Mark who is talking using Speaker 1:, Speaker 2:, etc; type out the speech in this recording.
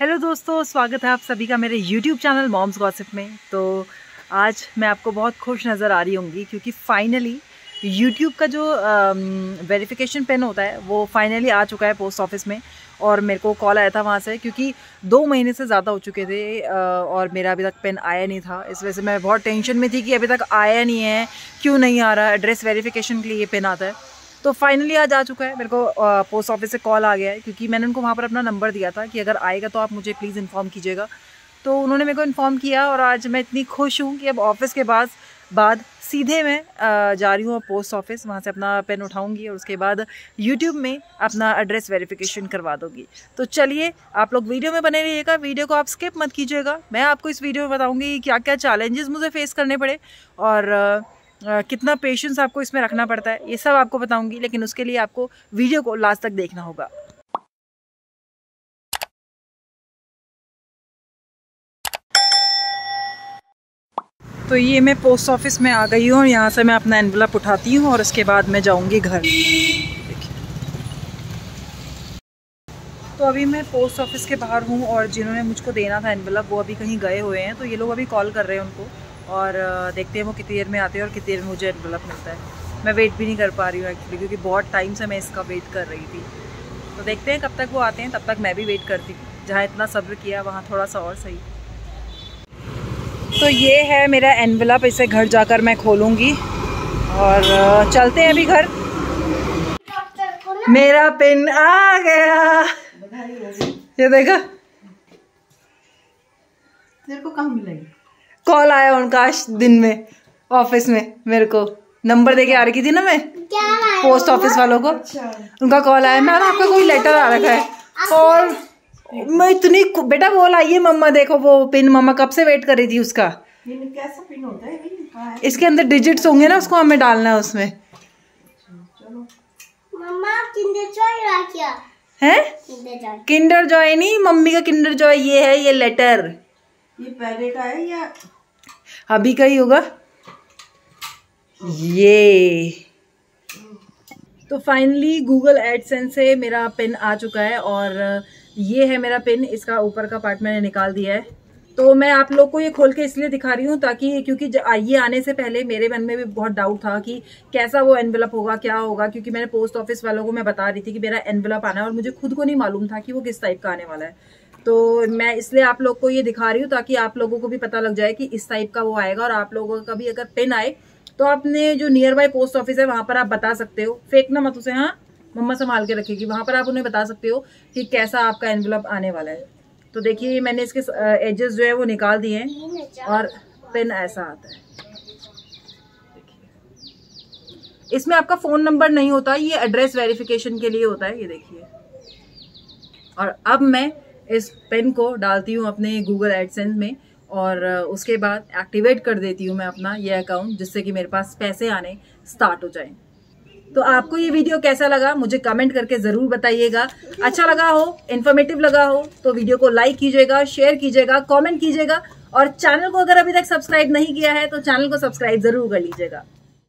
Speaker 1: Hello दोस्तों, स्वागत है आप सभी का मेरे यूट्यूब चैनल मॉम्स गॉसिप में। तो आज मैं आपको बहुत खुश नज़र आ रही होंगी क्योंकि फाइनली यूट्यूब का जो वेरिफिकेशन पेन होता है, वो फाइनली आ चुका है पोस्ट ऑफ़िस में और मेरे को कॉल आया था वहाँ से क्योंकि दो महीने से ज़्यादा हो चुके थे और मेरा अभी तक पेन आया नहीं था। इस वजह से मैं बहुत टेंशन में थी कि अभी तक आया नहीं है, क्यों नहीं आ रहा? एड्रेस वेरिफिकेशन के लिए ये पेन आता है। तो फाइनली आज आ चुका है। मेरे को पोस्ट ऑफ़िस से कॉल आ गया है क्योंकि मैंने उनको वहाँ पर अपना नंबर दिया था कि अगर आएगा तो आप मुझे प्लीज़ इन्फॉर्म कीजिएगा। तो उन्होंने मेरे को इन्फॉर्म किया और आज मैं इतनी खुश हूँ कि अब ऑफ़िस के बाद बाद सीधे मैं जा रही हूँ पोस्ट ऑफ़िस वहाँ से अपना पेन उठाऊँगी और उसके बाद यूट्यूब में अपना एड्रेस वेरिफिकेशन करवा दूँगी। तो चलिए, आप लोग वीडियो में बने रहिएगा। वीडियो को आप स्किप मत कीजिएगा। मैं आपको इस वीडियो में बताऊँगी क्या क्या चैलेंजेस मुझे फेस करने पड़े और कितना पेशेंस आपको इसमें रखना पड़ता है, ये सब आपको बताऊँगी, लेकिन उसके लिए आपको वीडियो को लास्ट तक देखना होगा। तो ये मैं पोस्ट ऑफ़िस में आ गई हूँ और यहाँ से मैं अपना एनवलप उठाती हूँ और उसके बाद मैं जाऊँगी घर। तो अभी मैं पोस्ट ऑफ़िस के बाहर हूँ और जिन्होंने मुझको देना था एनवलप वो अभी कहीं गए हुए हैं तो ये लोग अभी कॉल कर रहे हैं उनको। और देखते हैं वो कितनी देर में आते हैं और कितनी देर में मुझे एनवलप मिलता है। मैं वेट भी नहीं कर पा रही हूँ एक्चुअली क्योंकि बहुत टाइम से मैं इसका वेट कर रही थी। तो देखते हैं कब तक वो आते हैं, तब तक मैं भी वेट करती हूँ। जहाँ इतना सब्र किया, वहाँ थोड़ा सा और सही। तो ये है मेरा एनवलप इसे घर जाकर मैं खोलूँगी। और चलते हैं अभी घर। मेरा पिन आ गया। ये देखा?
Speaker 2: तेरे को कहाँ मिलेगी?
Speaker 1: कॉल आया उनका आज दिन में ऑफ़िस में मेरे को। नंबर देके आ रखी थी ना मैं? पोस्ट ऑफ़िस वालों को। अच्छा। उनका कॉल आया। मैम आपका कोई लेटर आ रखा है? और मैं इतनी बेटा बोल आइए मम्मा देखो वो पिन मम्मा कब से वेट कर रही थी उसका?
Speaker 2: कैसा पिन होता है?
Speaker 1: इसके अंदर डिजिट्स होंगे ना उसको हमें डालना है उसमें। है? किंडर जॉय नहीं मम्मी का किंडर जॉय ये है ये लेटर
Speaker 2: ये पहले का है या
Speaker 1: अभी का ही होगा। ये। तो फाइनली गूगल एडसेंस से मेरा पिन आ चुका है और ये है मेरा पिन इसका ऊपर का पार्ट मैंने निकाल दिया है। तो मैं आप लोग को ये खोल के इसलिए दिखा रही हूँ ताकि क्योंकि ये आने से पहले मेरे मन में भी बहुत डाउट था कि कैसा वो एनवेलप होगा, क्या होगा, क्योंकि मैंने पोस्ट ऑफ़िस वालों को मैं बता रही थी कि मेरा एनवेलप आना है और मुझे खुद को नहीं मालूम था कि वो किस टाइप का आने वाला है। तो मैं इसलिए आप लोग को ये दिखा रही हूँ ताकि आप लोगों को भी पता लग जाए कि इस टाइप का वो आएगा और आप लोगों का भी अगर पेन आए तो आपने जो नियर बाय पोस्ट ऑफ़िस है, वहाँ पर आप बता सकते हो। फेंकना मत उसे हाँ? मम्मा संभाल के रखेगी। वहाँ पर आप उन्हें बता सकते हो कि कैसा आपका एनवलप आने वाला है। तो देखिए, मैंने इसके एजेस जो है वो निकाल दिए हैं और पेन ऐसा आता है। इसमें आपका फ़ोन नंबर नहीं होता, ये एड्रेस वेरिफिकेशन के लिए होता है, ये देखिए। और अब मैं इस पेन को डालती हूँ अपने गूगल एडसेंस में और उसके बाद एक्टिवेट कर देती हूँ मैं अपना ये अकाउंट जिससे कि मेरे पास पैसे आने स्टार्ट हो जाएँ। तो आपको ये वीडियो कैसा लगा? मुझे कमेंट करके ज़रूर बताइएगा। अच्छा लगा हो इन्फॉर्मेटिव लगा हो तो वीडियो को लाइक कीजिएगा शेयर कीजिएगा कमेंट कीजिएगा और चैनल को अगर अभी तक सब्सक्राइब नहीं किया है तो चैनल को सब्सक्राइब ज़रूर कर लीजिएगा।